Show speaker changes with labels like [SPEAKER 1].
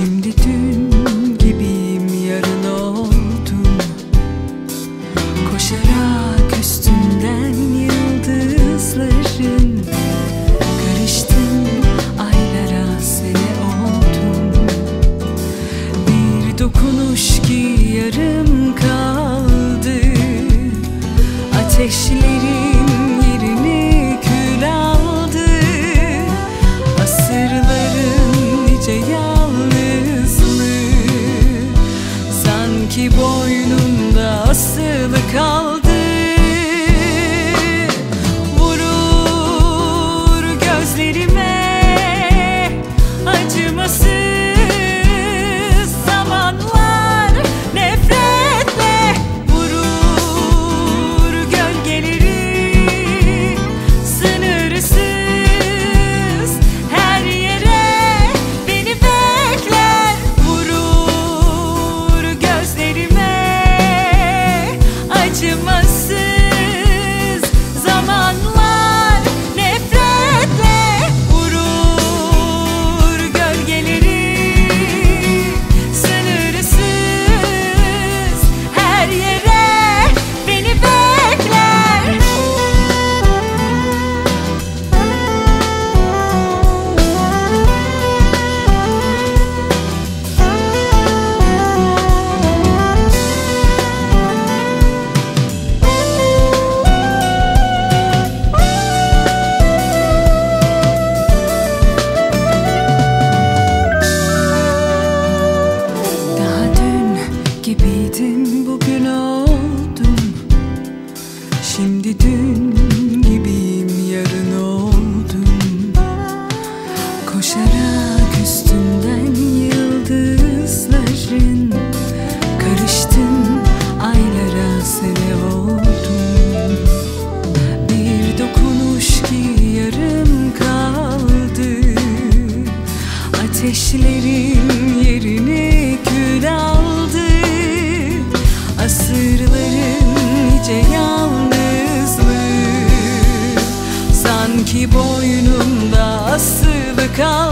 [SPEAKER 1] Şimdi dün gibiyim yarın oldum. Koşarak üstünden yıldızların Karıştım aylara sene oldum. Bir dokunuş ki yarım kaldı Ateşlerin Sanki boynumda asılı kaldı acımasın Şimdi dün gibiyim yarın oldum Koşarak üstünden yıldızların Karıştım aylara sene oldum Bir dokunuş ki yarım kaldı Ateşlerin yerini kül aldı. Asırların nice yalnızlığı Sanki boynumda asılı kaldı